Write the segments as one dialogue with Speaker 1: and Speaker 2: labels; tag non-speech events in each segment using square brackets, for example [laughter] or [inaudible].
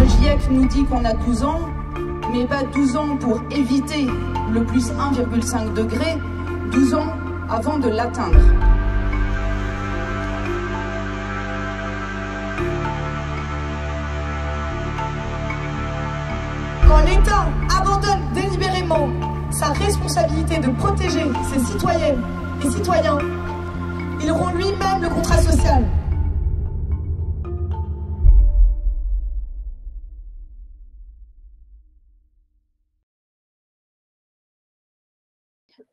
Speaker 1: Le GIEC nous dit qu'on a 12 ans, mais pas 12 ans pour éviter le plus 1,5 degré, 12 ans avant de l'atteindre.
Speaker 2: Quand l'État abandonne délibérément sa responsabilité de protéger ses citoyennes et citoyens, il rompt lui-même le contrat social.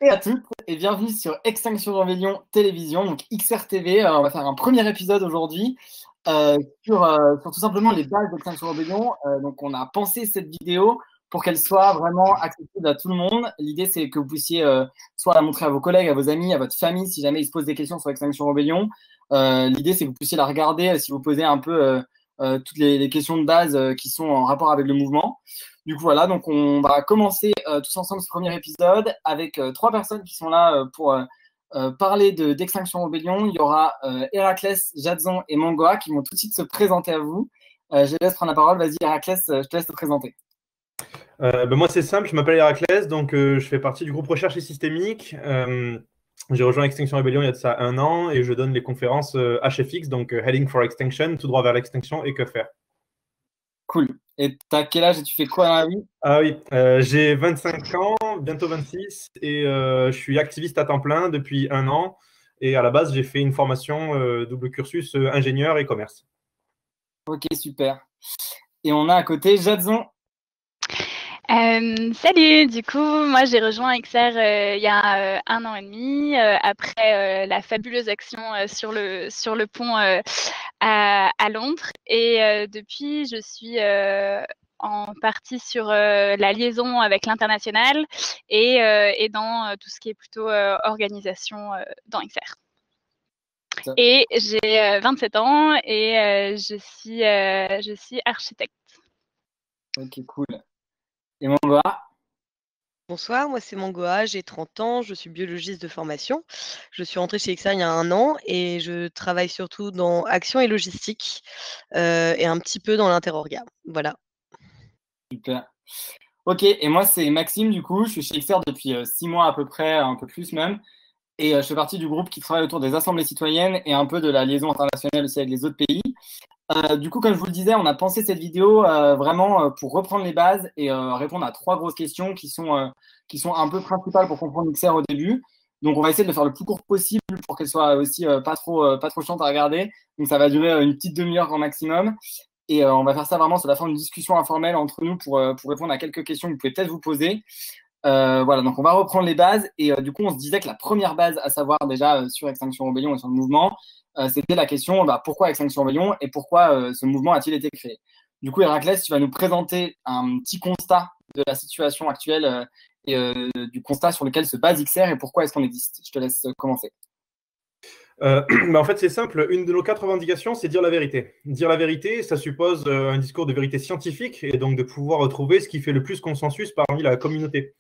Speaker 3: Et à toutes et bienvenue sur Extinction Rebellion Télévision, donc XRTV. Euh, on va faire un premier épisode aujourd'hui euh, sur, euh, sur tout simplement les bases d'Extinction Rebellion. Euh, donc on a pensé cette vidéo pour qu'elle soit vraiment accessible à tout le monde. L'idée c'est que vous puissiez euh, soit la montrer à vos collègues, à vos amis, à votre famille si jamais ils se posent des questions sur Extinction Rebellion. Euh, L'idée c'est que vous puissiez la regarder euh, si vous posez un peu toutes les, questions de base qui sont en rapport avec le mouvement. Du coup, voilà, donc on va commencer tous ensemble ce premier épisode avec trois personnes qui sont là pour parler de- d'Extinction Rebellion. Il y aura Héraclès, Jadzon et Mangoa qui vont tout de suite se présenter à vous. Je laisse prendre la parole. Vas-y, Héraclès, je te laisse te présenter.
Speaker 4: Euh, ben moi, c'est simple, je m'appelle Héraclès, donc euh, je fais partie du groupe Recherche et Systémique. Euh, j'ai rejoint Extinction Rebellion il y a de ça un an et je donne les conférences HFX, donc Heading for Extinction, tout droit vers l'extinction et que faire.
Speaker 3: Cool. Et t'as quel âge et tu fais quoi dans la vie?
Speaker 4: Ah oui, j'ai 25 ans, bientôt 26, et je suis activiste à temps plein depuis un an. Et à la base, j'ai fait une formation double cursus ingénieur et commerce.
Speaker 3: Ok, super. Et on a à côté Jadzon.
Speaker 5: Euh, salut, du coup, moi j'ai rejoint XR euh, il y a euh, un an et demi après la fabuleuse action sur le sur le pont à, à Londres et depuis je suis en partie sur la liaison avec l'international et, et dans tout ce qui est plutôt organisation dans XR. Et j'ai euh, 27 ans et je suis je suis architecte.
Speaker 3: Ok, cool. Et Mangoa?
Speaker 6: Bonsoir, moi c'est Mangoa, j'ai 30 ans, je suis biologiste de formation. Je suis rentrée chez XR il y a un an et je travaille surtout dans action et logistique euh, et un petit peu dans l'interorga. Voilà.
Speaker 3: Super. Ok, et moi c'est Maxime du coup, je suis chez XR depuis euh, six mois à peu près, un peu plus même, et euh, je fais partie du groupe qui travaille autour des assemblées citoyennes et un peu de la liaison internationale aussi avec les autres pays. Euh, du coup, comme je vous le disais, on a pensé cette vidéo euh, vraiment euh, pour reprendre les bases et répondre à trois grosses questions qui sont, qui sont un peu principales pour comprendre XR au début. Donc on va essayer de le faire le plus court possible pour qu'elle soit aussi pas trop pas trop à regarder. Donc ça va durer une petite demi-heure grand maximum. Et on va faire ça vraiment sur la forme d'une discussion informelle entre nous pour, pour répondre à quelques questions que vous pouvez peut-être vous poser. Euh, voilà, donc on va reprendre les bases. Et euh, du coup, on se disait que la première base à savoir déjà euh, sur Extinction Rebellion et sur le mouvement, c'était la question bah, pourquoi Extinction Rebellion et pourquoi ce mouvement a-t-il été créé? Du coup, Héraclès, tu vas nous présenter un petit constat de la situation actuelle et du constat sur lequel se base XR et pourquoi est-ce qu'on existe? Je te laisse commencer.
Speaker 4: Euh, [clears throat] en fait, c'est simple. Une de nos quatre revendications, c'est dire la vérité. Dire la vérité, ça suppose euh, un discours de vérité scientifique et donc de pouvoir retrouver ce qui fait le plus consensus parmi la communauté,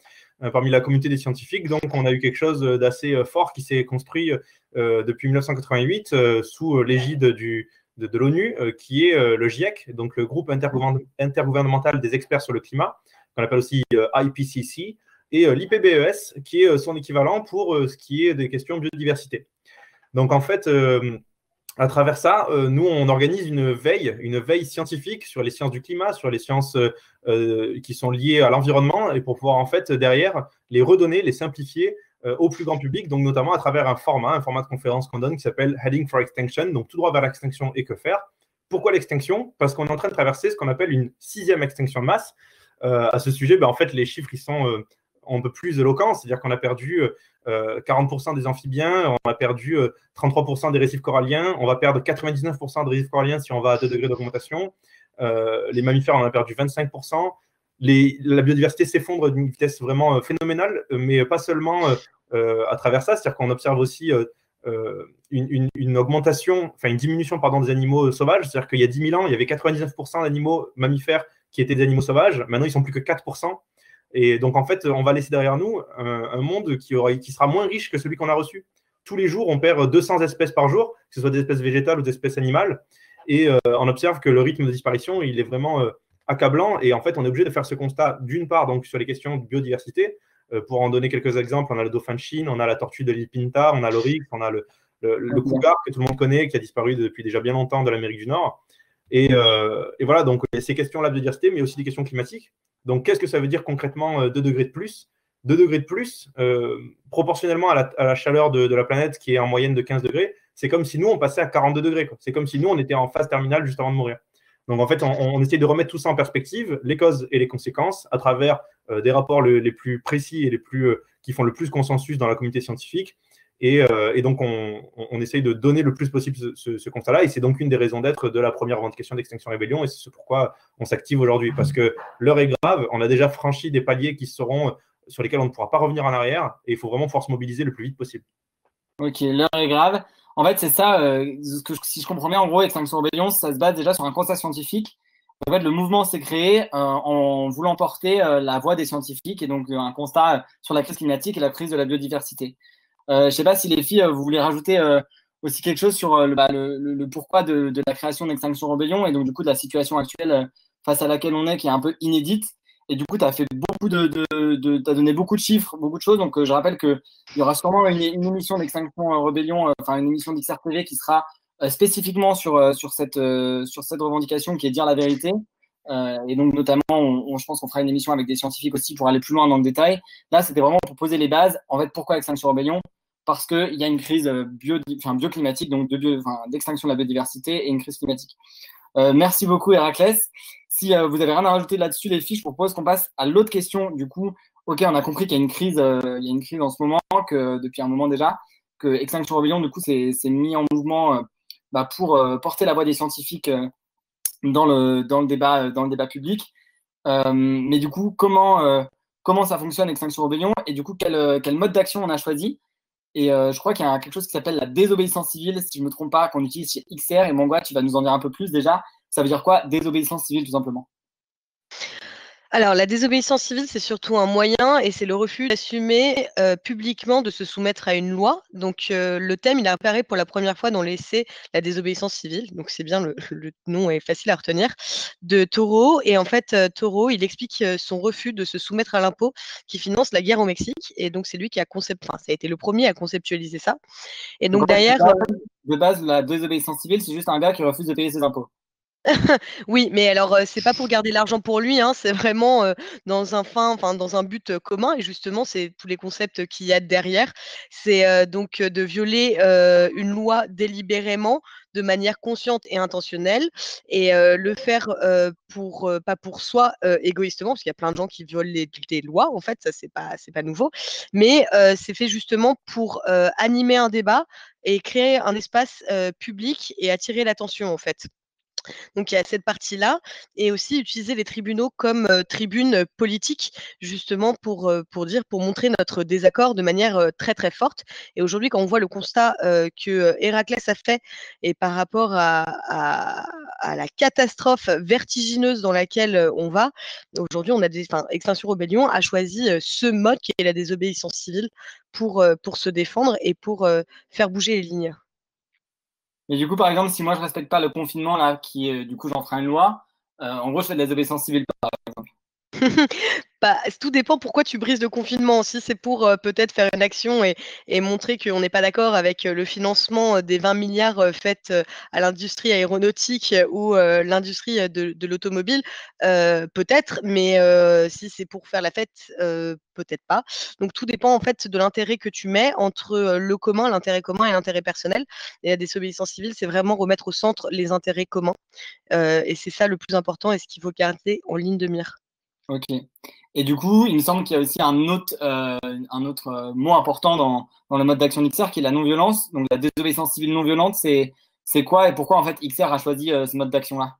Speaker 4: euh, parmi la communauté des scientifiques. Donc, on a eu quelque chose d'assez fort qui s'est construit depuis 1988 euh, sous l'égide du de, l'ONU, qui est le GIEC, donc le groupe intergouvernement- intergouvernemental des experts sur le climat, qu'on appelle aussi IPCC, et l'IPBES, qui est son équivalent pour ce qui est des questions de biodiversité. Donc en fait, euh, à travers ça, euh, nous, on organise une veille, une veille scientifique sur les sciences du climat, sur les sciences euh, qui sont liées à l'environnement, et pour pouvoir en fait derrière les redonner, les simplifier au plus grand public, donc notamment à travers un format, un format de conférence qu'on donne qui s'appelle Heading for Extinction, donc tout droit vers l'extinction et que faire. Pourquoi l'extinction? Parce qu'on est en train de traverser ce qu'on appelle une sixième extinction de masse. À ce sujet, ben, en fait, les chiffres ils sont un peu plus éloquents, c'est-à-dire qu'on a perdu euh, 40% des amphibiens, on a perdu euh, 33% des récifs coralliens, on va perdre 99% des récifs coralliens si on va à 2 degrés d'augmentation. Euh, les mammifères, on a perdu 25%. Les, la biodiversité s'effondre d'une vitesse vraiment euh, phénoménale, euh, mais pas seulement euh, euh, à travers ça, c'est-à-dire qu'on observe aussi euh, euh, une, augmentation, enfin une diminution pardon, des animaux euh, sauvages, c'est-à-dire qu'il y a 10 000 ans, il y avait 99% d'animaux mammifères qui étaient des animaux sauvages, maintenant ils sont plus que 4%. Et donc en fait, on va laisser derrière nous un, un monde qui, aura, qui sera moins riche que celui qu'on a reçu. tous les jours, on perd 200 espèces par jour, que ce soit des espèces végétales ou des espèces animales. Et on observe que le rythme de disparition, il est vraiment accablant. Et en fait, on est obligé de faire ce constat, d'une part, donc sur les questions de biodiversité. pour en donner quelques exemples, on a le dauphin de Chine, on a la tortue de l'île Pinta, on a l'oryx, on a le, le, cougar que tout le monde connaît, qui a disparu depuis déjà bien longtemps de l'Amérique du Nord. Et, et, voilà, donc ces questions-là de biodiversité, mais aussi des questions climatiques. Donc, qu'est-ce que ça veut dire concrètement 2 degrés de plus? 2 degrés de plus, euh, proportionnellement à la, chaleur de, la planète qui est en moyenne de 15 degrés, c'est comme si nous, on passait à 42 degrés. C'est comme si nous, on était en phase terminale juste avant de mourir. Donc en fait, on, essaie de remettre tout ça en perspective, les causes et les conséquences, à travers euh, des rapports les plus précis et les plus, euh, qui font le plus consensus dans la communauté scientifique. Et, donc, on, essaye de donner le plus possible ce, constat-là. Et c'est donc une des raisons d'être de la première revendication d'extinction rébellion. Et c'est pourquoi on s'active aujourd'hui. Parce que l'heure est grave. On a déjà franchi des paliers qui seront sur lesquels on ne pourra pas revenir en arrière et il faut vraiment pouvoir se mobiliser le plus vite possible.
Speaker 3: Ok, l'heure est grave. En fait, c'est ça, euh, si je comprends bien, en gros, Extinction Rebellion, ça se base déjà sur un constat scientifique. En fait, le mouvement s'est créé euh, en voulant porter euh, la voix des scientifiques et donc un constat sur la crise climatique et la crise de la biodiversité. Je ne sais pas si les filles, vous voulez rajouter aussi quelque chose sur bah, le, pourquoi de, de, la création d'Extinction Rebellion et donc du coup de la situation actuelle face à laquelle on est, qui est un peu inédite et du coup, tu as fait beaucoup de, de, as donné beaucoup de chiffres, beaucoup de choses. Donc, euh, je rappelle qu'il y aura sûrement une, émission d'Extinction euh, Rébellion, euh, enfin une émission d'XR TV qui sera spécifiquement sur, sur, cette, sur cette revendication qui est dire la vérité. Et donc, notamment, je pense qu'on fera une émission avec des scientifiques aussi pour aller plus loin dans le détail. Là, c'était vraiment pour poser les bases. En fait, pourquoi Extinction Rébellion Parce qu'il y a une crise bio, enfin, bioclimatique, donc d'extinction de, de la biodiversité et une crise climatique. merci beaucoup, Héraclès. Si euh, vous avez rien à rajouter là-dessus, les filles, je propose qu'on passe à l'autre question. Du coup, ok, on a compris qu'il y a une crise, euh, y a une crise en ce moment, que depuis un moment déjà, que Extinction Rebellion, du coup, s'est mis en mouvement euh, bah, pour porter la voix des scientifiques dans le, dans le, débat, dans le débat public. mais du coup, comment, comment ça fonctionne Extinction Rebellion et du coup, quel, quel mode d'action on a choisi? Et je crois qu'il y a quelque chose qui s'appelle la désobéissance civile, si je ne me trompe pas, qu'on utilise chez XR. Et Mongoa, tu vas nous en dire un peu plus déjà. Ça veut dire quoi Désobéissance civile, tout simplement?
Speaker 6: Alors, la désobéissance civile, c'est surtout un moyen et c'est le refus d'assumer euh, publiquement de se soumettre à une loi. Donc, euh, le thème, il apparaît pour la première fois dans l'essai La désobéissance civile. Donc, c'est bien, le, nom est facile à retenir, de Taureau. Et en fait, euh, Taureau, il explique son refus de se soumettre à l'impôt qui finance la guerre au Mexique. Et donc, c'est lui qui a concept... enfin, ça a été le premier à conceptualiser ça. Et donc, derrière.
Speaker 3: De base, la désobéissance civile, c'est juste un gars qui refuse de payer ses impôts. [laughs]
Speaker 6: Oui, mais alors, c'est pas pour garder l'argent pour lui, hein, c'est vraiment, dans un fin enfin, dans un but, commun et justement, c'est tous les concepts qu'il y a derrière. C'est, donc, de violer, une loi délibérément, de manière consciente et intentionnelle et le faire, pour, pas pour soi, égoïstement, parce qu'il y a plein de gens qui violent les des lois, en fait, ça c'est pas c'est pas nouveau, mais c'est fait justement pour, animer un débat et créer un espace, public et attirer l'attention, en fait. Donc il y a cette partie-là et aussi utiliser les tribunaux comme tribunes politiques justement pour, dire, pour montrer notre désaccord de manière très très forte. Et aujourd'hui, quand on voit le constat que Héraclès a fait et par rapport à, la catastrophe vertigineuse dans laquelle on va, aujourd'hui, on a des, enfin, Extinction Rebellion a choisi ce mode qui est la désobéissance civile pour se défendre et pour faire bouger les lignes.
Speaker 3: Mais du coup, par exemple, si moi je respecte pas le confinement, là, qui est, du coup, j'en ferai une loi, euh, en gros, je fais de la désobéissance civile, par exemple. [laughs]
Speaker 6: Tout dépend pourquoi tu brises le confinement. Si c'est pour euh, peut-être faire une action et, montrer qu'on n'est pas d'accord avec euh, le financement des 20 milliards faits à l'industrie aéronautique ou l'industrie de, l'automobile, peut-être, mais si c'est pour faire la fête, peut-être pas. Donc tout dépend en fait de l'intérêt que tu mets entre le commun, l'intérêt commun et l'intérêt personnel. Et la désobéissance civile, c'est vraiment remettre au centre les intérêts communs. et c'est ça le plus important et ce qu'il faut garder en ligne de mire.
Speaker 3: Ok. Et du coup, il me semble qu'il y a aussi un autre, euh, euh, mot important dans, le mode d'action d'XR qui est la non-violence. Donc la désobéissance civile non violente, c'est, quoi et pourquoi en fait XR a choisi euh, ce mode d'action-là?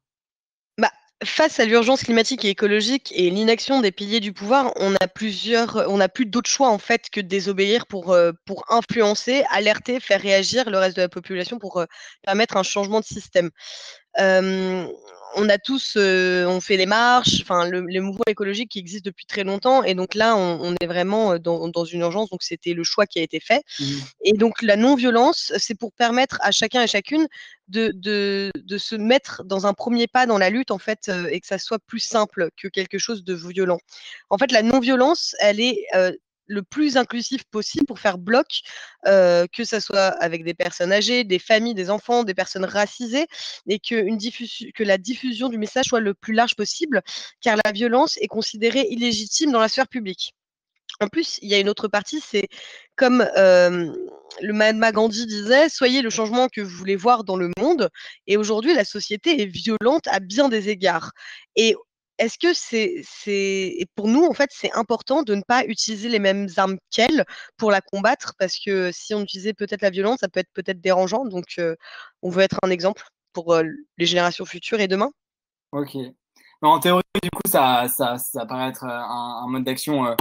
Speaker 6: Bah, Face à l'urgence climatique et écologique et l'inaction des piliers du pouvoir, on a plusieurs, on a plus d'autres choix en fait que de désobéir pour, pour influencer, alerter, faire réagir le reste de la population pour permettre un changement de système. On a tous, on fait les marches, enfin le, les mouvements écologiques qui existent depuis très longtemps, et donc là, on, est vraiment dans, une urgence. Donc c'était le choix qui a été fait. Mmh. Et donc la non-violence, c'est pour permettre à chacun et chacune de, de, se mettre dans un premier pas dans la lutte en fait, et que ça soit plus simple que quelque chose de violent. En fait, la non-violence, elle est le plus inclusif possible pour faire bloc, que ce soit avec des personnes âgées, des familles, des enfants, des personnes racisées, et que, une que la diffusion du message soit le plus large possible, car la violence est considérée illégitime dans la sphère publique. En plus, il y a une autre partie, c'est comme le Mahatma Gandhi disait, soyez le changement que vous voulez voir dans le monde. Et aujourd'hui, la société est violente à bien des égards. Et est-ce que c'est, c'est, pour nous, en fait, c'est important de ne pas utiliser les mêmes armes qu'elle pour la combattre? Parce que si on utilisait peut-être la violence, ça peut être peut-être dérangeant. Donc, on veut être un exemple pour les générations futures et demain.
Speaker 3: Ok. En théorie, du coup, ça, ça, ça paraît être un, mode d'action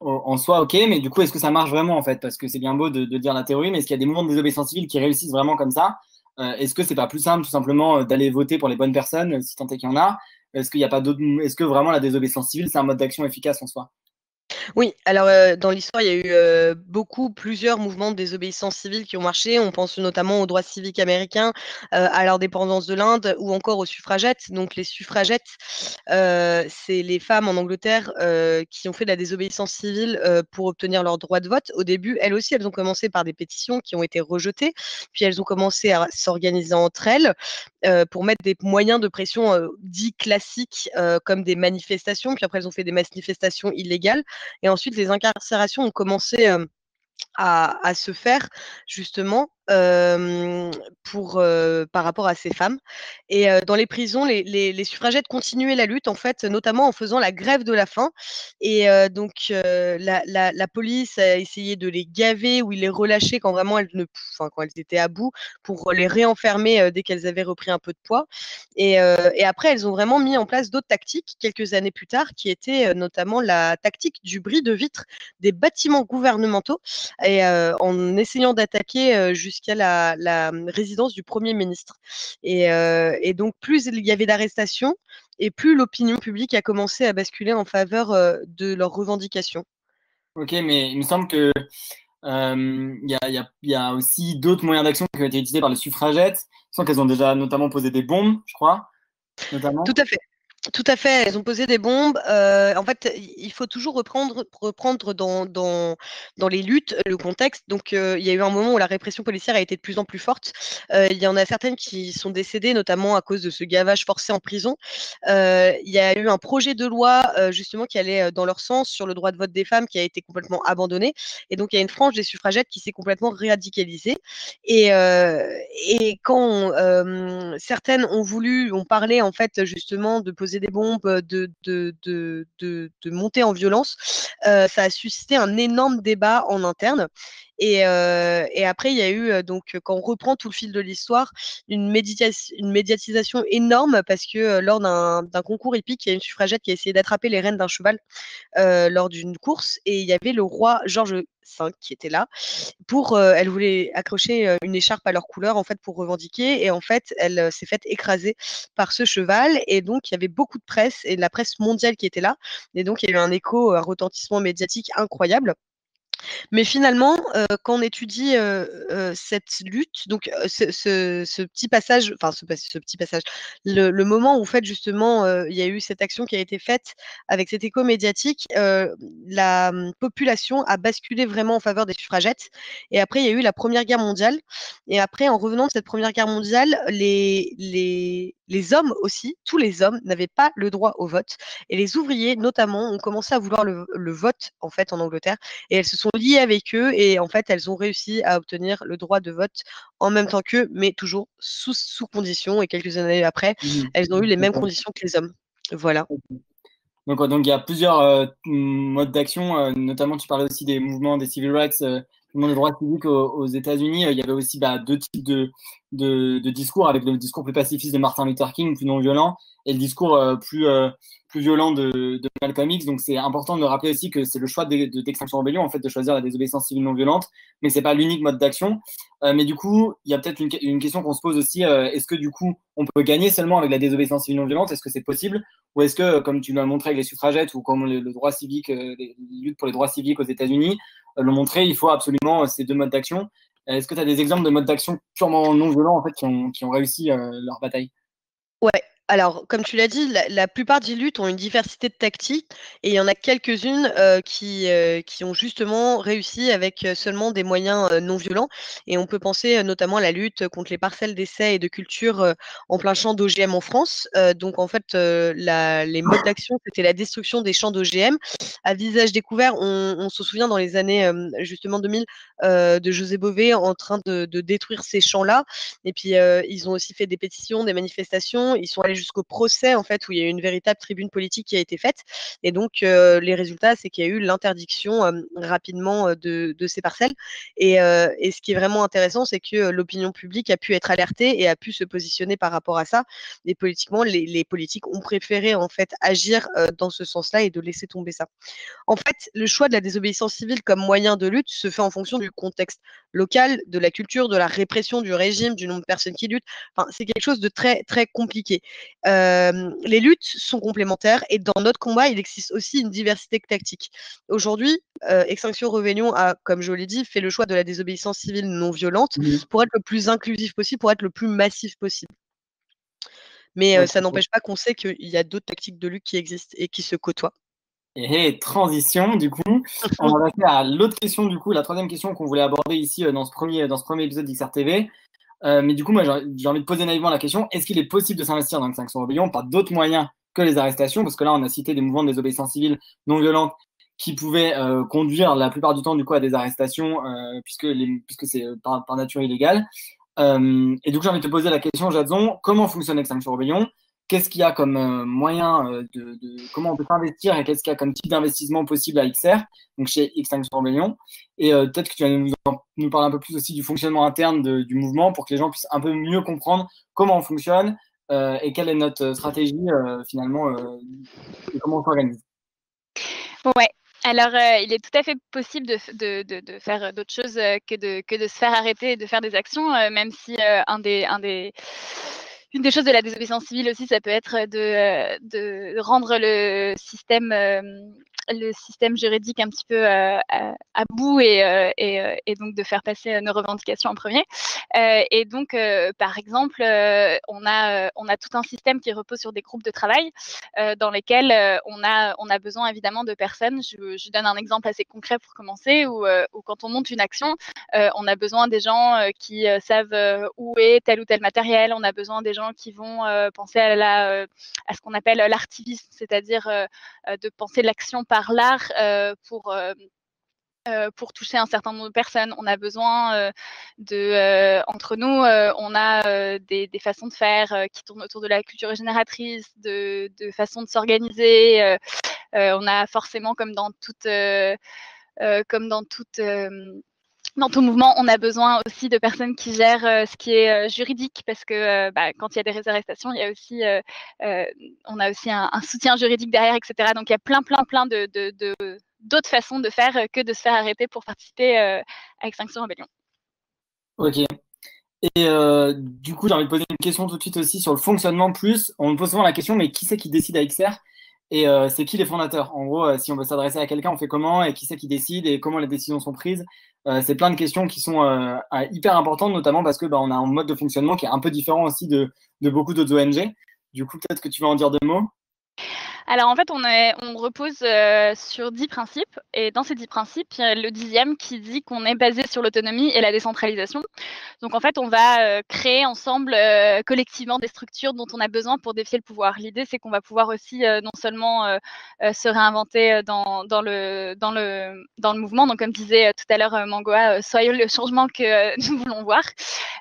Speaker 3: en soi, ok, mais du coup, est-ce que ça marche vraiment en fait? Parce que c'est bien beau de, dire la théorie, mais est-ce qu'il y a des mouvements de désobéissance civile qui réussissent vraiment comme ça? Est-ce que c'est pas plus simple tout simplement d'aller voter pour les bonnes personnes, si tant est qu'il y en a? Est-ce qu'il n'y a pas d'autres. Est-ce que vraiment la désobéissance civile, c'est un mode d'action efficace en soi?
Speaker 6: Oui, alors dans l'histoire, il y a eu beaucoup, plusieurs mouvements de désobéissance civile qui ont marché. On pense notamment aux droits civiques américains, à l'indépendance de l'Inde ou encore aux suffragettes. Donc les suffragettes, c'est les femmes en Angleterre qui ont fait de la désobéissance civile pour obtenir leur droit de vote. Au début, elles aussi, elles ont commencé par des pétitions qui ont été rejetées, puis elles ont commencé à s'organiser entre elles pour mettre des moyens de pression dits classiques comme des manifestations, puis après elles ont fait des manifestations illégales. Et ensuite, les incarcérations ont commencé à, se faire justement pour, par rapport à ces femmes. Et dans les prisons, les, suffragettes continuaient la lutte, en fait, notamment en faisant la grève de la faim. Et donc, la, police a essayé de les gaver ou ils les relâchaient quand vraiment elles, ne, quand elles étaient à bout pour les réenfermer dès qu'elles avaient repris un peu de poids. Et, et, après, elles ont vraiment mis en place d'autres tactiques quelques années plus tard, qui étaient notamment la tactique du bris de vitre des bâtiments gouvernementaux, et en essayant d'attaquer jusqu'à jusqu'à la, mmh, résidence du Premier ministre. Euh, et, donc, plus il y avait d'arrestations, et plus l'opinion publique a commencé à basculer en faveur euh, de leurs revendications.
Speaker 3: Ok, mais il me semble que il y, a, aussi d'autres moyens d'action qui ont été utilisés par les suffragettes, sans qu'elles ont déjà notamment posé des bombes, je crois. Notamment.
Speaker 6: Tout à fait. Tout à fait, elles ont posé des bombes. En fait, il faut toujours reprendre, reprendre dans, dans, dans les luttes le contexte. Donc, il y a eu un moment où la répression policière a été de plus en plus forte. Il y en a certaines qui sont décédées, notamment à cause de ce gavage forcé en prison. il y a eu un projet de loi, justement, qui allait dans leur sens sur le droit de vote des femmes qui a été complètement abandonné. Et donc, il y a une frange des suffragettes qui s'est complètement radicalisée. Et, et quand certaines ont voulu, ont parlé, en fait, justement, de poser des bombes, de, de, de, monter en violence, ça a suscité un énorme débat en interne. Et, et, après, il y a eu, donc, quand on reprend tout le fil de l'histoire, une, une, médiatisation énorme parce que lors d'un concours épique, il y a une suffragette qui a essayé d'attraper les rênes d'un cheval lors d'une course et il y avait le roi Georges V qui était là pour elle voulait accrocher une écharpe à leur couleur en fait pour revendiquer et en fait elle s'est faite écraser par ce cheval et donc il y avait beaucoup de presse et de la presse mondiale qui était là et donc il y a eu un écho un retentissement médiatique incroyable mais finalement, euh, quand on étudie euh, euh, cette lutte, donc ce, petit passage, enfin ce, petit passage, le, moment où en fait justement il y a eu cette action qui a été faite avec cet écho médiatique, la hum, population a basculé vraiment en faveur des suffragettes. Et après, il y a eu la Première Guerre mondiale. Et après, en revenant de cette Première Guerre mondiale, les, les, les hommes aussi, tous les hommes n'avaient pas le droit au vote. Et les ouvriers, notamment, ont commencé à vouloir le, le vote en fait en Angleterre. Et elles se sont liées avec eux et en fait, elles ont réussi à obtenir le droit de vote en même temps qu'eux, mais toujours sous, sous conditions. Et quelques années après, mmh elles ont eu les mêmes conditions que les hommes. Voilà.
Speaker 3: Donc, donc il y a plusieurs euh, modes d'action, euh, notamment tu parlais aussi des mouvements des civil rights, euh, des droits civiques aux, États-Unis. Il y avait aussi bah, deux types de, de, de, discours, avec le discours plus pacifiste de Martin Luther King, plus non violent, et le discours plus, plus violents de, Malcolm X. Donc c'est important de rappeler aussi que c'est le choix d'Extinction de, Rebellion en fait de choisir la désobéissance civile non violente, mais c'est pas l'unique mode d'action. Euh, mais du coup, il y a peut-être une, question qu'on se pose aussi euh, est-ce que du coup on peut gagner seulement avec la désobéissance civile non violente? Est-ce que c'est possible? Ou est-ce que, comme tu l'as montré avec les suffragettes ou comme le, droit civique, les luttes pour les droits civiques aux États-Unis l'ont montré, il faut absolument ces deux modes d'action. Est-ce que tu as des exemples de modes d'action purement non violents en fait qui ont, qui ont réussi leur bataille?
Speaker 6: Ouais, alors, comme tu l'as dit, la, plupart des luttes ont une diversité de tactiques et il y en a quelques-unes euh, qui, euh, qui ont justement réussi avec euh, seulement des moyens non violents. Et on peut penser notamment à la lutte contre les parcelles d'essai et de culture en plein champ d'OGM en France. donc, en fait, les modes d'action, c'était la destruction des champs d'OGM. À visage découvert, on, se souvient dans les années justement 2000 de José Bové en train de, de détruire ces champs-là. Et puis, ils ont aussi fait des pétitions, des manifestations. Ils sont allés jusqu'au procès, en fait, où il y a eu une véritable tribune politique qui a été faite. Et donc, euh, les résultats, c'est qu'il y a eu l'interdiction euh, rapidement euh, de, ces parcelles. Et, ce qui est vraiment intéressant, c'est que l'opinion publique a pu être alertée et a pu se positionner par rapport à ça. Et politiquement, les, politiques ont préféré, en fait, agir dans ce sens-là et de laisser tomber ça. En fait, le choix de la désobéissance civile comme moyen de lutte se fait en fonction du contexte local, de la culture, de la répression du régime, du nombre de personnes qui luttent. Enfin, c'est quelque chose de très, très compliqué. Euh, les luttes sont complémentaires et dans notre combat, il existe aussi une diversité tactique. Aujourd'hui, euh, Extinction Rebellion a, comme je l'ai dit, fait le choix de la désobéissance civile non violente pour être le plus inclusif possible, pour être le plus massif possible. Mais euh, ça n'empêche pas qu'on sait qu'il y a d'autres tactiques de lutte qui existent et qui se côtoient.
Speaker 3: Et transition, du coup, on va passer à l'autre question, du coup, la troisième question qu'on voulait aborder ici dans ce premier, dans ce premier épisode d'XRTV. Euh, mais du coup, moi, j'ai envie de poser naïvement la question est-ce qu'il est possible de s'investir dans Extinction Rebellion par d'autres moyens que les arrestations? Parce que là, on a cité des mouvements de désobéissance civile non violente qui pouvaient euh, conduire la plupart du temps du coup à des arrestations euh, puisque, c'est par, par, nature illégal. et du coup, j'ai envie de te poser la question, Jadson comment fonctionne Extinction Rebellion qu'est-ce qu'il y a comme euh, moyen euh, de, comment on peut s'investir et qu'est-ce qu'il y a comme type d'investissement possible à XR, donc chez Extinction Rebellion. Et euh, peut-être que tu vas nous, parler un peu plus aussi du fonctionnement interne du mouvement pour que les gens puissent un peu mieux comprendre comment on fonctionne et quelle est notre stratégie finalement et comment on s'organise.
Speaker 5: Ouais, alors, il est tout à fait possible de, de, de, faire d'autres choses que, de, que de se faire arrêter et de faire des actions, même si un des, un des une des choses de la désobéissance civile aussi, ça peut être de, de rendre le système le système juridique un petit peu euh, à, bout et, euh, euh, et, donc de faire passer nos revendications en premier. et donc, par exemple, on, a, on a tout un système qui repose sur des groupes de travail dans lesquels on, a, on a besoin évidemment de personnes. Je, je donne un exemple assez concret pour commencer, où, où quand on monte une action, on a besoin des gens qui savent où est tel ou tel matériel, on a besoin des gens qui vont penser à, la, à ce qu'on appelle l'artivisme, c'est-à-dire de penser l'action par l'art euh, pour euh, euh, pour toucher un certain nombre de personnes. On a besoin de, entre nous, on a des, façons de faire qui tournent autour de la culture génératrice, de, de façons de s'organiser. on a forcément, comme dans toute, comme dans toute dans tout mouvement, on a besoin aussi de personnes qui gèrent euh, ce qui est euh, juridique parce que euh, bah, quand il y a des arrestations, il y a aussi, on a aussi un, soutien juridique derrière, etc. Donc il y a plein, plein, plein de, d'autres façons de faire que de se faire arrêter pour participer à Extinction Rebellion.
Speaker 3: Ok. Et du coup, j'ai envie de poser une question tout de suite aussi sur le fonctionnement plus. On me pose souvent la question, mais qui c'est qui décide à XR et c'est qui les fondateurs? En gros, si on veut s'adresser à quelqu'un, on fait comment? Et qui c'est qui décide? Et comment les décisions sont prises? Euh, c'est plein de questions qui sont euh, hyper importantes, notamment parce que bah, on a un mode de fonctionnement qui est un peu différent aussi de, de beaucoup d'autres ONG. Du coup, peut-être que tu vas en dire deux mots.
Speaker 5: Alors en fait, on, repose euh, sur dix principes et dans ces dix principes, il y a le dixième qui dit qu'on est basé sur l'autonomie et la décentralisation. Donc en fait, on va euh, créer ensemble euh, collectivement des structures dont on a besoin pour défier le pouvoir. L'idée, c'est qu'on va pouvoir aussi non seulement se réinventer dans, le, mouvement, donc comme disait tout à l'heure Mangoa, soyons le changement que [laughs] nous voulons voir.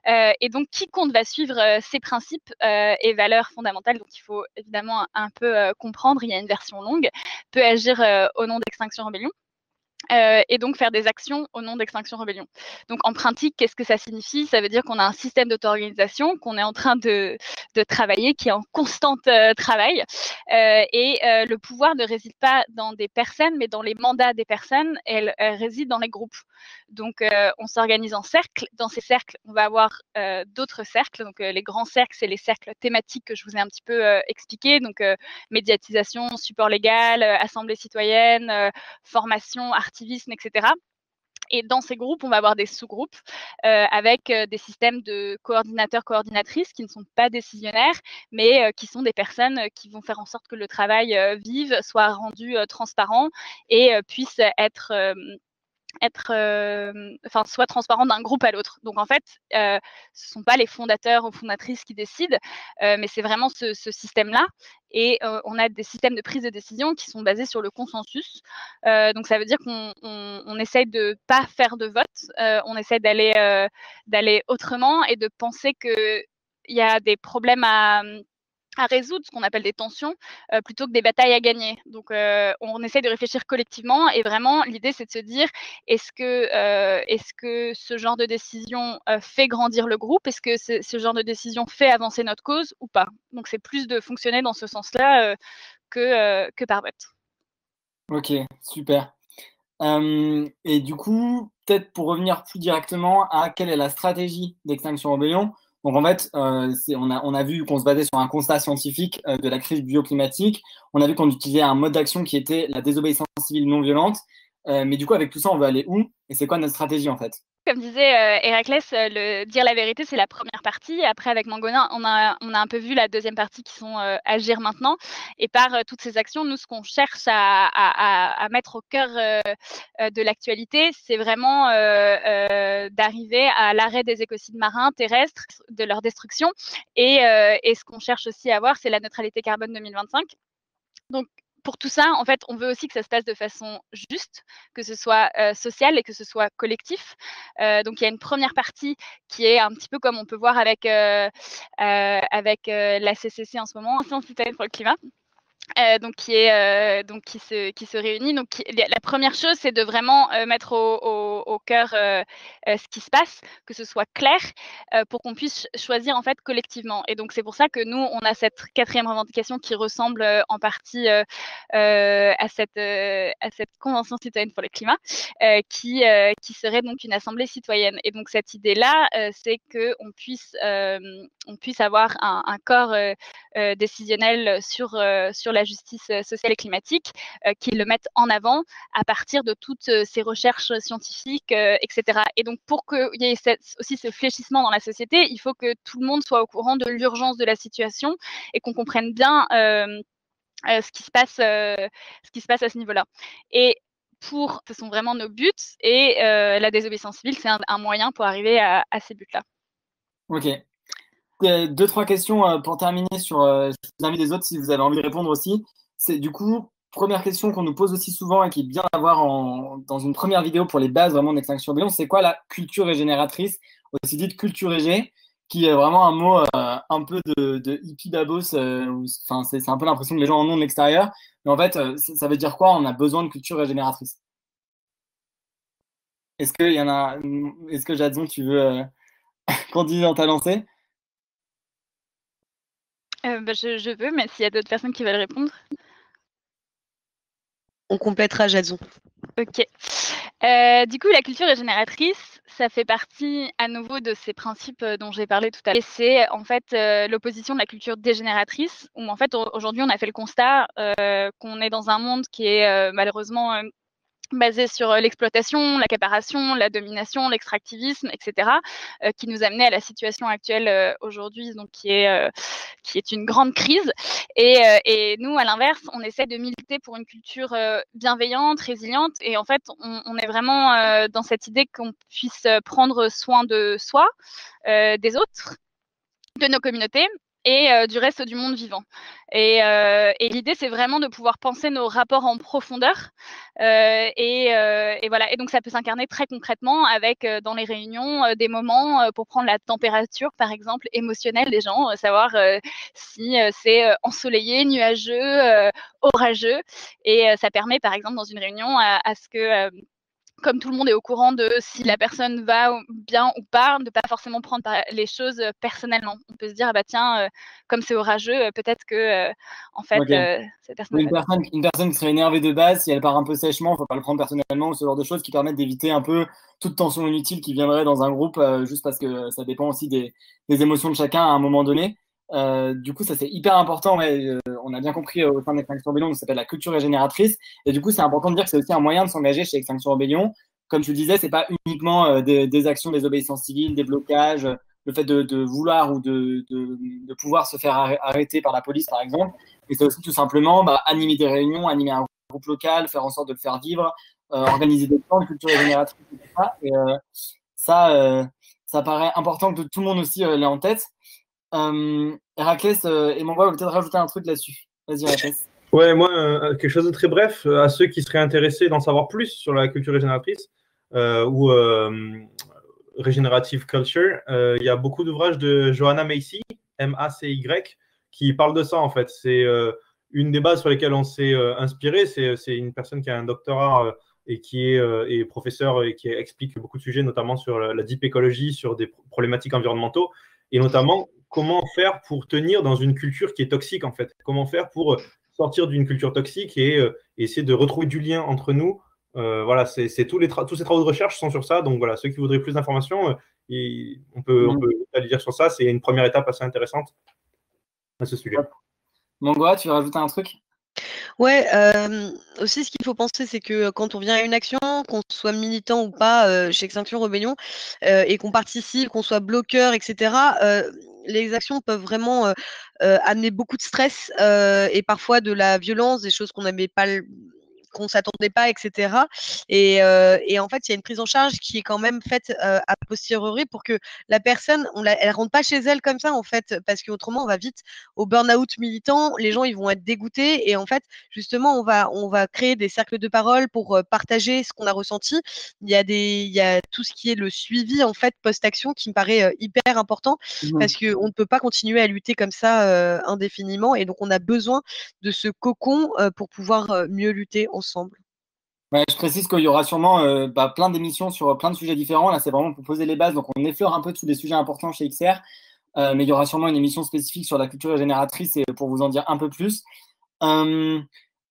Speaker 5: et donc quiconque va suivre ces principes et valeurs fondamentales, donc il faut évidemment un peu comprendre il y a une version longue, peut agir euh, au nom d'Extinction Rebellion. Euh, et donc faire des actions au nom d'Extinction Rebellion. Donc en pratique, qu'est-ce que ça signifie? Ça veut dire qu'on a un système d'auto-organisation, qu'on est en train de, de travailler, qui est en constant travail. et le pouvoir ne réside pas dans des personnes, mais dans les mandats des personnes. Elle, réside dans les groupes. Donc, on s'organise en cercles. Dans ces cercles, on va avoir d'autres cercles. Donc, les grands cercles, c'est les cercles thématiques que je vous ai un petit peu expliqués. Donc, médiatisation, support légal, assemblée citoyenne, formation, artivisme, etc. Et dans ces groupes, on va avoir des sous-groupes euh, avec euh, des systèmes de coordinateurs, coordinatrices qui ne sont pas décisionnaires, mais euh, qui sont des personnes qui vont faire en sorte que le travail vive, soit rendu transparent et puisse être être, enfin, soit transparent d'un groupe à l'autre. Donc en fait, ce ne sont pas les fondateurs ou fondatrices qui décident, mais c'est vraiment ce, système-là. Et on a des systèmes de prise de décision qui sont basés sur le consensus. donc ça veut dire qu'on on, essaye de pas faire de vote, on essaie d'aller d'aller autrement et de penser que il y a des problèmes à, à résoudre ce qu'on appelle des tensions euh, plutôt que des batailles à gagner. Donc, euh, on essaie de réfléchir collectivement et vraiment, l'idée, c'est de se dire est-ce que, euh, ce genre de décision fait grandir le groupe? Est-ce que ce genre de décision fait avancer notre cause ou pas? Donc, c'est plus de fonctionner dans ce sens-là que, que par vote.
Speaker 3: Ok, super. et du coup, peut-être pour revenir plus directement à quelle est la stratégie d'Extinction Rebellion, donc en fait, euh, on, a, on, a, vu qu'on se basait sur un constat scientifique euh, de la crise bioclimatique. On a vu qu'on utilisait un mode d'action qui était la désobéissance civile non violente. Euh, mais du coup, avec tout ça, on veut aller où? Et c'est quoi notre stratégie en fait?
Speaker 5: Comme disait euh, Héraclès, euh, le dire la vérité, c'est la première partie. Après, avec Mangonin, on a, un peu vu la deuxième partie qui sont euh, agir maintenant. Et par toutes ces actions, nous, ce qu'on cherche à, mettre au cœur de l'actualité, c'est vraiment d'arriver à l'arrêt des écocides marins terrestres, de leur destruction. Et, et ce qu'on cherche aussi à avoir, c'est la neutralité carbone 2025. Donc, pour tout ça, en fait, on veut aussi que ça se passe de façon juste, que ce soit social et que ce soit collectif. Donc, il y a une première partie qui est un petit peu comme on peut voir avec, avec la CCC en ce moment, [laughs] Science citoyenne pour le climat. Euh, donc euh, qui se réunit. Donc la première chose, c'est de vraiment euh, mettre au, cœur ce qui se passe, que ce soit clair, pour qu'on puisse choisir en fait collectivement. Et donc c'est pour ça que nous on a cette quatrième revendication qui ressemble en partie à cette convention citoyenne pour le climat, qui serait donc une assemblée citoyenne. Et donc cette idée là, c'est que on puisse avoir un, corps décisionnel sur sur la justice euh, sociale et climatique, euh, qui le mettent en avant à partir de toutes euh, ces recherches scientifiques, etc. Et donc, pour qu'il y ait aussi ce fléchissement dans la société, il faut que tout le monde soit au courant de l'urgence de la situation et qu'on comprenne bien ce, qui se passe, ce qui se passe à ce niveau-là. Et pour, ce sont vraiment nos buts et la désobéissance civile, c'est un, moyen pour arriver à, ces buts-là.
Speaker 3: Ok, deux, trois questions euh, pour terminer sur. Euh, je vous invite autres si vous avez envie de répondre aussi. C'est du coup, première question qu'on nous pose aussi souvent et qui est bien à voir en, dans une première vidéo pour les bases vraiment d'Extinction Rebellion, c'est quoi la culture régénératrice, aussi dite culture régé, qui est vraiment un mot euh, un peu de, hippie babos. Enfin, c'est un peu l'impression que les gens en ont de l'extérieur. Mais en fait, ça veut dire quoi On a besoin de culture régénératrice? Est-ce qu'il y en a Est-ce que Jadson, tu veux [laughs] continuer dans ta lancée?
Speaker 5: Euh, bah, je, veux, mais s'il y a d'autres personnes qui veulent répondre.
Speaker 6: On complétera Jadson.
Speaker 5: Ok. Euh, du coup, la culture régénératrice, ça fait partie à nouveau de ces principes euh, dont j'ai parlé tout à l'heure. C'est en fait l'opposition de la culture dégénératrice, où en fait aujourd'hui on a fait le constat qu'on est dans un monde qui est malheureusement basé sur euh, l'exploitation, l'accaparation, la domination, l'extractivisme, etc., euh, qui nous amenait à la situation actuelle euh, aujourd'hui, donc qui est qui est une grande crise. Et, et nous, à l'inverse, on essaie de militer pour une culture bienveillante, résiliente, et en fait, on, on est vraiment dans cette idée qu'on puisse prendre soin de soi, des autres, de nos communautés et euh, du reste du monde vivant. Et, euh, et l'idée, c'est vraiment de pouvoir penser nos rapports en profondeur. Euh, et, voilà. Donc, ça peut s'incarner très concrètement avec, dans les réunions, des moments pour prendre la température, par exemple, émotionnelle des gens, savoir si c'est ensoleillé, nuageux, orageux. Et ça permet, par exemple, dans une réunion, à ce que comme tout le monde est au courant de si la personne va bien ou pas, de pas forcément prendre les choses personnellement. On peut se dire, ah bah tiens, comme c'est orageux, peut-être que en fait,
Speaker 3: cette personne, une, personne, une personne qui serait énervée de base, si elle part un peu sèchement, faut pas le prendre personnellement, ou ce genre de choses qui permettent d'éviter un peu toute tension inutile qui viendrait dans un groupe, juste parce que ça dépend aussi des, des, émotions de chacun à un moment donné. Euh, du coup, ça c'est hyper important. Euh, on a bien compris euh, au sein d'Extinction Rebellion, ça s'appelle la culture régénératrice. Et du coup, c'est important de dire que c'est aussi un moyen de s'engager chez Extinction Rebellion. Comme tu le disais, c'est pas uniquement des, actions, des obéissances civiles, des blocages, le fait de, vouloir ou de, pouvoir se faire arrêter par la police, par exemple. Et c'est aussi tout simplement bah, animer des réunions, animer un groupe local, faire en sorte de le faire vivre, organiser des plans de culture régénératrice, etc. Et ça, ça paraît important que tout le monde aussi l'ait en tête. Euh, Héraclès euh, et Mongo, peut-être rajouter un truc là-dessus. Vas-y, Héraclès. [laughs]
Speaker 4: Ouais, moi, euh, quelque chose de très bref, à ceux qui seraient intéressés d'en savoir plus sur la culture régénératrice ou Regenerative Culture, il y a beaucoup d'ouvrages de Johanna Macy, M-A-C-Y, qui parlent de ça en fait. C'est une des bases sur lesquelles on s'est inspiré. C'est une personne qui a un doctorat et qui est, est, professeur et qui explique beaucoup de sujets, notamment sur la, la deep écologie, sur des problématiques environnementaux, et notamment comment faire pour tenir dans une culture qui est toxique, en fait Comment faire pour euh, sortir d'une culture toxique et euh, essayer de retrouver du lien entre nous euh, Voilà, c'est tous, les tous ces travaux de recherche sont sur ça. Donc voilà, ceux qui voudraient plus d'informations, on peut, on peut aller dire sur ça. C'est une première étape assez intéressante à ce sujet.
Speaker 3: Mongoa, tu veux rajouter un truc?
Speaker 6: Ouais, aussi ce qu'il faut penser, c'est que quand on vient à une action, qu'on soit militant ou pas chez Extinction Rebellion, et qu'on participe, qu'on soit bloqueur, etc., les actions peuvent vraiment amener beaucoup de stress et parfois de la violence, des choses qu'on n'avait pas qu'on s'attendait pas, etc. Et, euh, et, en fait, il y a une prise en charge qui est quand même faite euh, a posteriori pour que la personne, on la, elle rentre pas chez elle comme ça, en fait, parce qu'autrement, on va vite au burn-out militant. Les gens, ils vont être dégoûtés. Et en fait, justement, on va, on va créer des cercles de parole pour euh, partager ce qu'on a ressenti. Il y a des, il y a tout ce qui est le suivi, en fait, post-action qui me paraît euh, hyper important mmh parce qu'on ne peut pas continuer à lutter comme ça indéfiniment. Et donc, on a besoin de ce cocon pour pouvoir mieux lutter ensemble.
Speaker 3: je précise qu'il y aura sûrement euh, bah, plein d'émissions sur plein de sujets différents. Là, c'est vraiment pour poser les bases. Donc, on effleure un peu tous les sujets importants chez XR. Euh, mais il y aura sûrement une émission spécifique sur la culture génératrice et pour vous en dire un peu plus. Euh,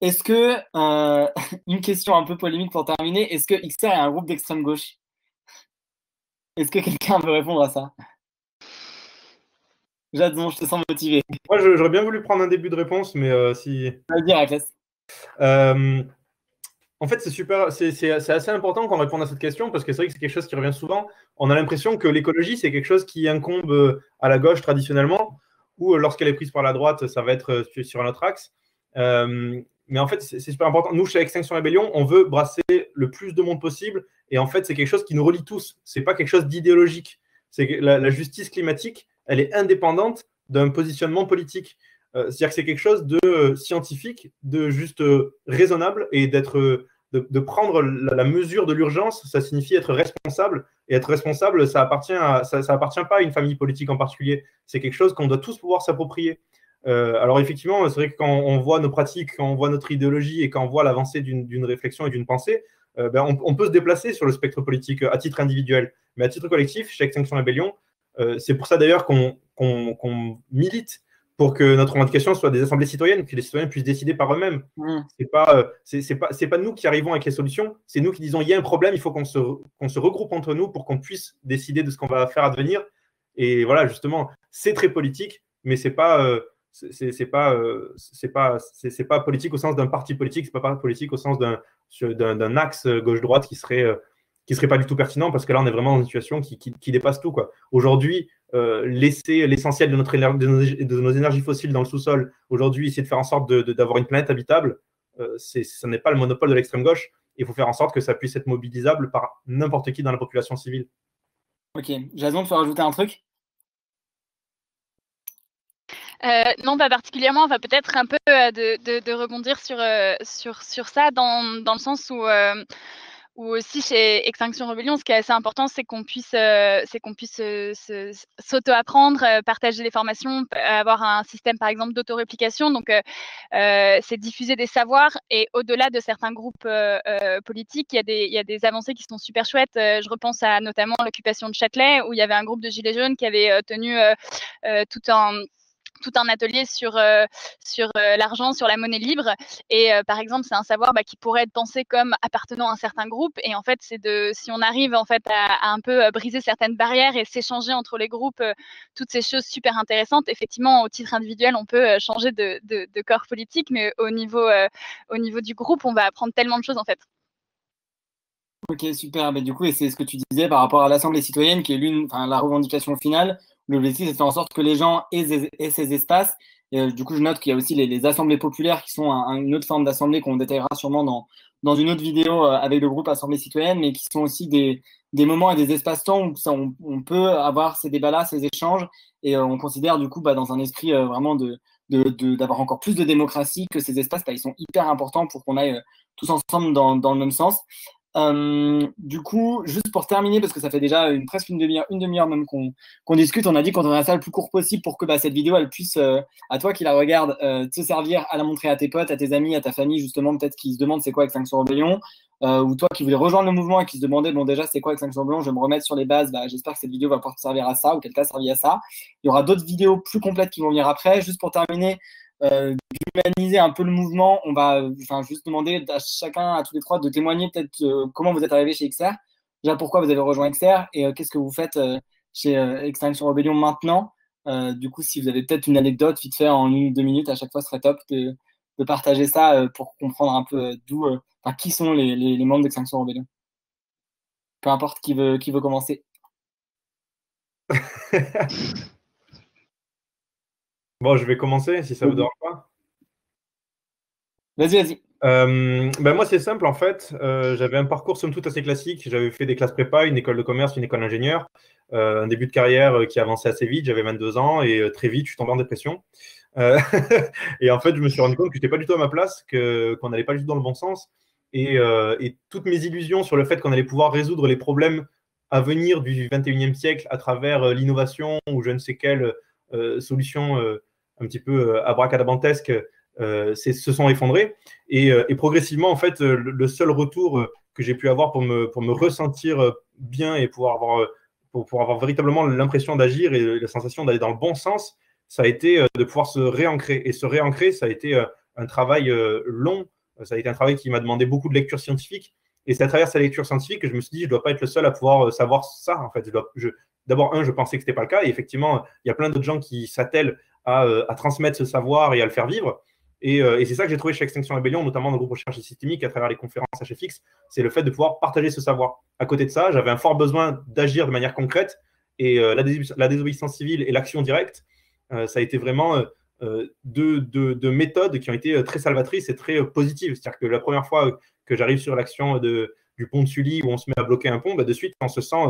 Speaker 3: est-ce que, [laughs] une question un peu polémique pour terminer, est-ce que XR est un groupe d'extrême gauche? Est-ce que quelqu'un veut répondre à ça? Jadon, je te sens motivé.
Speaker 4: Moi, j'aurais bien voulu prendre un début de réponse, mais si.
Speaker 3: Vas-y, Araclès.
Speaker 4: Euh, en fait, c'est super, c'est assez important qu'on réponde à cette question parce que c'est vrai que c'est quelque chose qui revient souvent. On a l'impression que l'écologie, c'est quelque chose qui incombe euh, à la gauche traditionnellement, ou euh, lorsqu'elle est prise par la droite, ça va être sur un autre axe. mais en fait, c'est super important. Nous, chez Extinction Rebellion, on veut brasser le plus de monde possible. Et en fait, c'est quelque chose qui nous relie tous. C'est pas quelque chose d'idéologique. C'est la justice climatique, elle est indépendante d'un positionnement politique. Euh, c'est-à-dire que c'est quelque chose de euh, scientifique, de juste euh, raisonnable et d'être de, prendre la, mesure de l'urgence, ça signifie être responsable. Et être responsable, ça appartient ça, appartient pas à une famille politique en particulier. C'est quelque chose qu'on doit tous pouvoir s'approprier. alors effectivement, c'est vrai que quand on voit nos pratiques, quand on voit notre idéologie et quand on voit l'avancée d'une réflexion et d'une pensée, ben, on, peut se déplacer sur le spectre politique à titre individuel. Mais à titre collectif, chez Extinction Rebellion, c'est pour ça d'ailleurs qu'on milite pour que notre revendication soit des assemblées citoyennes, que les citoyens puissent décider par eux-mêmes. Mm. C'est pas, euh, c'est, pas, pas nous qui arrivons avec les solutions, c'est nous qui disons il y a un problème, il faut qu'on se, qu'on se regroupe entre nous pour qu'on puisse décider de ce qu'on va faire advenir. Et voilà, justement, c'est très politique, mais c'est pas, euh, c'est, pas, euh, c'est pas, c'est, pas politique au sens d'un parti politique, c'est pas politique au sens d'un, axe gauche-droite qui serait qui serait pas du tout pertinent parce que là on est vraiment dans une situation qui, qui, qui dépasse tout quoi. Aujourd'hui, euh, laisser l'essentiel de, notre de, nos, énergies fossiles dans le sous-sol, aujourd'hui, essayer de faire en sorte d'avoir une planète habitable, euh, ce n'est pas le monopole de l'extrême gauche. Il faut faire en sorte que ça puisse être mobilisable par n'importe qui dans la population civile.
Speaker 3: Ok. Jason, tu veux rajouter un truc?
Speaker 5: Euh, non, pas particulièrement. Enfin, peut-être un peu de, rebondir sur, sur, sur ça, dans, dans, le sens où ou aussi chez Extinction Rebellion, ce qui est assez important, c'est qu'on puisse, euh, euh, s'auto-apprendre, euh, partager des formations, avoir un système, par exemple, d'auto-réplication. Donc, c'est diffuser des savoirs. Et au-delà de certains groupes politiques, il y, a des, il y, a des, avancées qui sont super chouettes. je repense à notamment l'occupation de Châtelet, où il y avait un groupe de Gilets jaunes qui avait tenu tout un tout un atelier sur, euh, sur euh, l'argent, sur la monnaie libre. Et euh, par exemple, c'est un savoir bah, qui pourrait être pensé comme appartenant à un certain groupe. Et en fait, c'est de si on arrive en fait à, un peu briser certaines barrières et s'échanger entre les groupes toutes ces choses super intéressantes. Effectivement, au titre individuel, on peut changer de, de, corps politique, mais au niveau, au niveau du groupe, on va apprendre tellement de choses en fait.
Speaker 3: Ok, super. Mais du coup, et c'est ce que tu disais par rapport à l'Assemblée citoyenne, qui est l'une, enfin, la revendication finale L'objectif, c'est de faire en sorte que les gens aient, ces espaces. Euh, du coup, je note qu'il y a aussi les, assemblées populaires qui sont une autre forme d'assemblée qu'on détaillera sûrement dans, dans une autre vidéo euh, avec le groupe Assemblée citoyenne, mais qui sont aussi des, des moments et des espaces-temps où on, peut avoir ces débats-là, ces échanges. Et euh, on considère du coup bah, dans un esprit vraiment de, d'avoir encore plus de démocratie que ces espaces, bah, ils sont hyper importants pour qu'on aille tous ensemble dans, le même sens. Euh, du coup, juste pour terminer, parce que ça fait déjà presque une demi-heure, même qu'on discute, on a dit qu'on aurait ça le plus court possible pour que bah, cette vidéo, elle puisse, euh, à toi qui la regarde, euh, te servir à la montrer à tes potes, à tes amis, à ta famille, justement, peut-être qui se demandent c'est quoi Extinction Rebellion, ou toi qui voulais rejoindre le mouvement et qui se demandait, bon, déjà, c'est quoi Extinction Rebellion, je vais me remettre sur les bases, bah, j'espère que cette vidéo va pouvoir te servir à ça, ou quelqu'un servir à ça. Il y aura d'autres vidéos plus complètes qui vont venir après. Juste pour terminer, euh, d'humaniser un peu le mouvement, on va juste demander à chacun, à tous les trois, de témoigner peut-être euh, comment vous êtes arrivé chez XR, déjà pourquoi vous avez rejoint XR et euh, qu'est-ce que vous faites chez Extinction Rebellion maintenant? du coup, si vous avez peut-être une anecdote vite fait en une ou deux minutes, à chaque fois, ce serait top de, de partager ça pour comprendre un peu d'où, enfin, qui sont les, les, les membres d'Extinction Rebellion. Peu importe qui veut, qui veut commencer. [laughs]
Speaker 4: Bon, je vais commencer si ça vous dérange pas.
Speaker 3: Vas-y, vas-y.
Speaker 4: Euh, ben moi, c'est simple en fait. Euh, j'avais un parcours somme toute assez classique. J'avais fait des classes prépa, une école de commerce, une école d'ingénieur. Euh, un début de carrière qui avançait assez vite. J'avais 22 ans et très vite, je suis tombé en dépression. [laughs] et en fait, je me suis rendu compte que je n'étais pas du tout à ma place, qu'on n'allait pas du tout dans le bon sens. Et, et toutes mes illusions sur le fait qu'on allait pouvoir résoudre les problèmes à venir du 21e siècle à travers l'innovation ou je ne sais quelle solution un petit peu euh, abracadabantesques euh, se sont effondrés. Et, euh, progressivement, en fait, le, seul retour que j'ai pu avoir pour me, pour me ressentir bien et pouvoir avoir, pour, pour avoir véritablement l'impression d'agir et la sensation d'aller dans le bon sens, ça a été de pouvoir se réancrer. Et se réancrer, ça a été un travail long, ça a été un travail qui m'a demandé beaucoup de lecture scientifique. Et c'est à travers sa lecture scientifique que je me suis dit, je ne dois pas être le seul à pouvoir savoir ça. En fait, D'abord, un, je pensais que ce n'était pas le cas. Et effectivement, il y a plein d'autres gens qui s'attellent euh, à, transmettre ce savoir et à le faire vivre. Euh, et, c'est ça que j'ai trouvé chez Extinction Rebellion, notamment dans le groupe recherche systémique à travers les conférences HFX, c'est le fait de pouvoir partager ce savoir. À côté de ça, j'avais un fort besoin d'agir de manière concrète et euh, la, désobéissance civile et l'action directe, ça a été vraiment deux, méthodes qui ont été très salvatrices et très positives. C'est-à-dire que la première fois que j'arrive sur l'action du pont de Sully où on se met à bloquer un pont, bah, de suite on se sent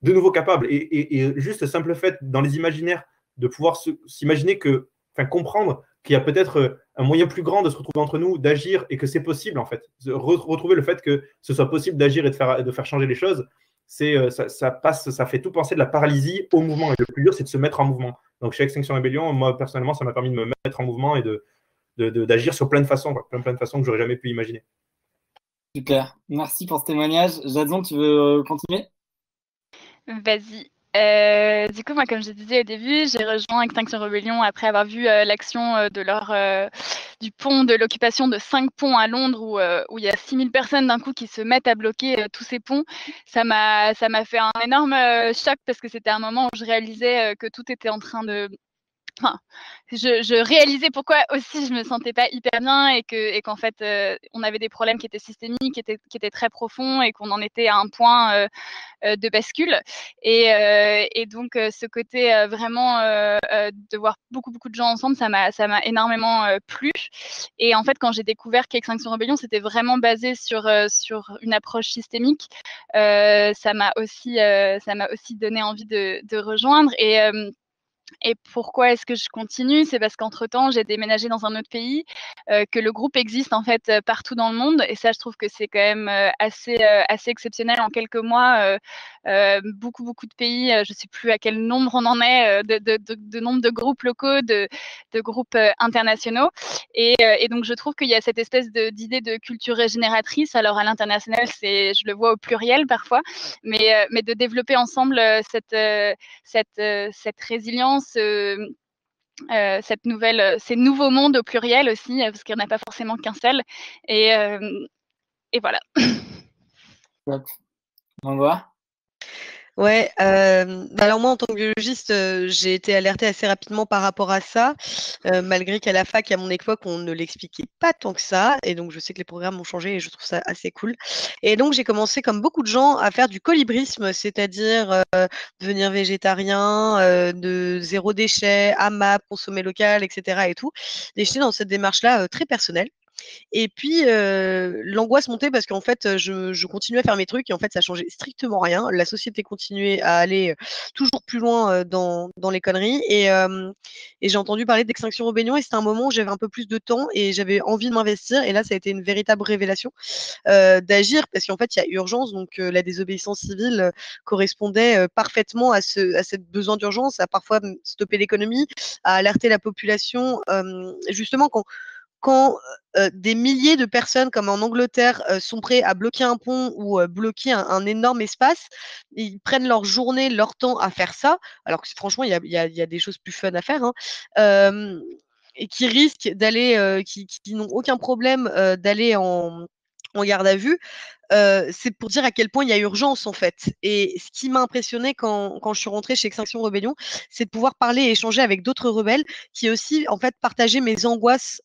Speaker 4: de nouveau capable. Et, et juste le simple fait dans les imaginaires de pouvoir s'imaginer que, enfin, comprendre qu'il y a peut-être euh, un moyen plus grand de se retrouver entre nous, d'agir et que c'est possible en fait. retrouver le fait que ce soit possible d'agir et de faire, de faire changer les choses, c'est euh, ça, passe, ça fait tout penser de la paralysie au mouvement. Et le plus dur, c'est de se mettre en mouvement. Donc chez Extinction Rebellion, moi personnellement, ça m'a permis de me mettre en mouvement et de d'agir sur plein de façons, plein, plein de façons que j'aurais jamais pu imaginer.
Speaker 3: Super, merci pour ce témoignage. Jadon, tu veux euh, continuer?
Speaker 5: Vas-y. Euh, du coup, moi, comme je disais au début, j'ai rejoint Extinction Rebellion après avoir vu euh, l'action euh, de du pont, de l'occupation de cinq ponts à Londres où, où il y a 6000 personnes d'un coup qui se mettent à bloquer tous ces ponts. Ça m'a ça m'a fait un énorme choc parce que c'était un moment où je réalisais que tout était en train de Je, réalisais pourquoi aussi je me sentais pas hyper bien et que qu'en fait euh, on avait des problèmes qui étaient systémiques, qui étaient, très profonds et qu'on en était à un point euh, euh, de bascule. Et, et donc ce côté vraiment de voir beaucoup beaucoup de gens ensemble, ça m'a ça m'a énormément plu. Et en fait quand j'ai découvert qu'Extinction Rebellion c'était vraiment basé sur sur une approche systémique, ça m'a aussi ça m'a aussi donné envie de, de rejoindre et et pourquoi est-ce que je continue? C'est parce qu'entre-temps, j'ai déménagé dans un autre pays, que le groupe existe en fait partout dans le monde. Et ça, je trouve que c'est quand même assez, assez exceptionnel en quelques mois. beaucoup, beaucoup de pays, je ne sais plus à quel nombre on en est, de, nombre de groupes locaux, de, groupes internationaux. Et, donc, je trouve qu'il y a cette espèce d'idée de, culture régénératrice. Alors, à l'international, je le vois au pluriel parfois, mais, de développer ensemble cette résilience euh, cette nouvelle, euh, ces nouveaux mondes au pluriel aussi, euh, parce qu'il n'y en a pas forcément qu'un seul. Et, voilà.
Speaker 3: On
Speaker 6: Ouais, euh, alors moi en tant que biologiste, euh, j'ai été alertée assez rapidement par rapport à ça, euh, malgré qu'à la fac, à mon époque, on ne l'expliquait pas tant que ça, et donc je sais que les programmes ont changé et je trouve ça assez cool. Et donc j'ai commencé, comme beaucoup de gens, à faire du colibrisme, c'est-à-dire devenir végétarien, de zéro déchet, AMAP, consommer local, etc. et tout. Et j'étais dans cette démarche-là très personnelle. Et puis, l'angoisse montait parce qu'en fait, je, continuais à faire mes trucs et en fait, ça changeait strictement rien. La société continuait à aller toujours plus loin dans, les conneries. Et, j'ai entendu parler d'Extinction Rebellion et c'était un moment où j'avais un peu plus de temps et j'avais envie de m'investir. Et là, ça a été une véritable révélation d'agir parce qu'en fait, il y a urgence. Donc, la désobéissance civile correspondait parfaitement à ce à besoin d'urgence, à parfois stopper l'économie, à alerter la population. justement, quand quand des milliers de personnes, comme en Angleterre, sont prêts à bloquer un pont ou bloquer un, énorme espace, ils prennent leur journée, leur temps à faire ça, alors que franchement, il y a, des choses plus fun à faire, hein, et qui risquent d'aller, qui, n'ont aucun problème d'aller en, en garde à vue, c'est pour dire à quel point il y a urgence en fait. Et ce qui m'a impressionné quand, quand, je suis rentrée chez Extinction Rebellion, c'est de pouvoir parler et échanger avec d'autres rebelles qui aussi en fait partageaient mes angoisses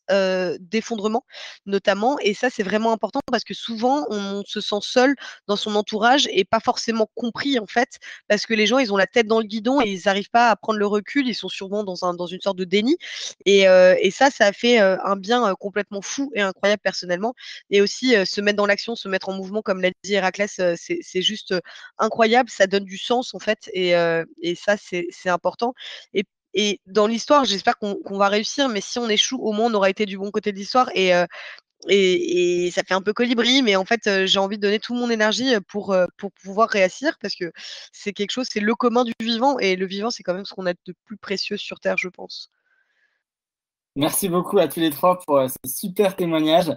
Speaker 6: d'effondrement notamment. Et ça c'est vraiment important parce que souvent on se sent seul dans son entourage et pas forcément compris en fait parce que les gens ils ont la tête dans le guidon et ils n'arrivent pas à prendre le recul, ils sont sûrement dans, un, dans une sorte de déni. Et, et ça ça a fait un bien complètement fou et incroyable personnellement. Et aussi se mettre dans l'action, se mettre en mouvement comme l'a dit Héraclès, c'est juste incroyable, ça donne du sens en fait, et, ça c'est important. Et, dans l'histoire, j'espère qu'on va réussir, mais si on échoue, au moins on aura été du bon côté de l'histoire. Et, et, ça fait un peu colibri, mais en fait, j'ai envie de donner toute mon énergie pour, pour pouvoir réussir parce que c'est quelque chose, c'est le commun du vivant, et le vivant, c'est quand même ce qu'on a de plus précieux sur Terre, je pense.
Speaker 3: Merci beaucoup à tous les trois pour ce super témoignage.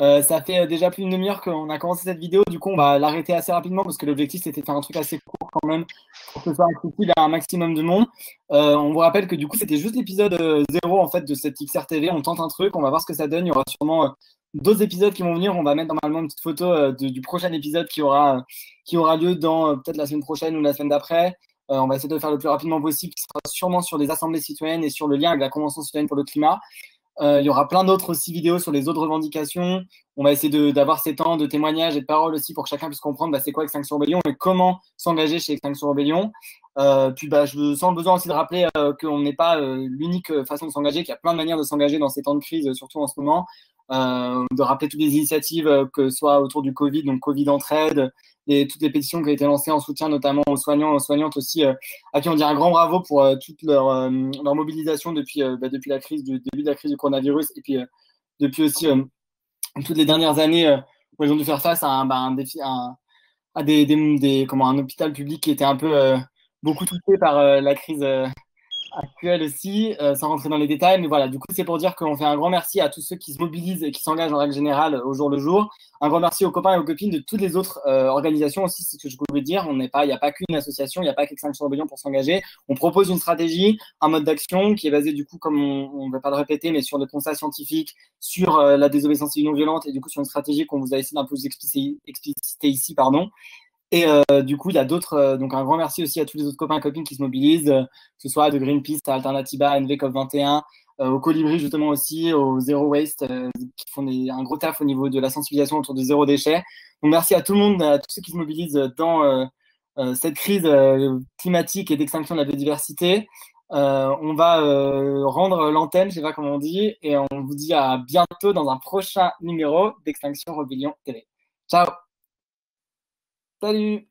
Speaker 3: Euh, ça fait euh, déjà plus d'une demi-heure qu'on a commencé cette vidéo, du coup on va l'arrêter assez rapidement parce que l'objectif c'était de faire un truc assez court quand même pour que ce soit accessible à un maximum de monde. Euh, on vous rappelle que du coup c'était juste l'épisode 0 en fait de cette XR TV, on tente un truc, on va voir ce que ça donne, il y aura sûrement d'autres épisodes qui vont venir, on va mettre normalement une petite photo du prochain épisode qui aura, qui aura lieu dans peut-être la semaine prochaine ou la semaine d'après. on va essayer de le faire le plus rapidement possible, qui sera sûrement sur les assemblées citoyennes et sur le lien avec la Convention citoyenne pour le climat. Euh, il y aura plein d'autres aussi vidéos sur les autres revendications. On va essayer d'avoir ces temps de témoignages et de paroles aussi pour que chacun puisse comprendre bah, c'est quoi Extinction Rebellion et comment s'engager chez Extinction Rebellion. Euh, puis bah, je sens le besoin aussi de rappeler euh, qu'on n'est pas l'unique façon de s'engager, qu'il y a plein de manières de s'engager dans ces temps de crise, surtout en ce moment. de rappeler toutes les initiatives, que ce soit autour du Covid, donc Covid Entraide, et toutes les pétitions qui ont été lancées en soutien notamment aux soignants et aux soignantes aussi, euh, à qui on dit un grand bravo pour euh, toute leur, euh, leur, mobilisation depuis, bah, la crise, du début de la crise du coronavirus et puis depuis aussi toutes les dernières années où elles ont dû faire face à un, bah, défi, à des, un hôpital public qui était un peu beaucoup touché par la crise actuelle aussi, euh, sans rentrer dans les détails. Mais voilà, du coup, c'est pour dire qu'on fait un grand merci à tous ceux qui se mobilisent et qui s'engagent en règle générale au jour le jour. Un grand merci aux copains et aux copines de toutes les autres euh, organisations aussi, c'est ce que je voulais dire. Il n'y a pas qu'une association, il n'y a pas qu'Extinction Rebellion pour s'engager. On propose une stratégie, un mode d'action qui est basé du coup, comme on ne va pas le répéter, mais sur des constats scientifiques, sur euh, la désobéissance non violente et du coup sur une stratégie qu'on vous a essayé d'un peu expliciter ici, pardon. Et euh, du coup, il y a d'autres. Euh, donc, un grand merci aussi à tous les autres copains et copines qui se mobilisent, euh, que ce soit de Greenpeace à Alternativa, à NVCOP21, au Colibri justement aussi, au Zero Waste, qui font un gros taf au niveau de la sensibilisation autour du zéro déchet. Donc, merci à tout le monde, à tous ceux qui se mobilisent dans cette crise climatique et d'extinction de la biodiversité. on va rendre l'antenne, je sais pas comment on dit, et on vous dit à bientôt dans un prochain numéro d'Extinction Rebellion TV. Ciao Salut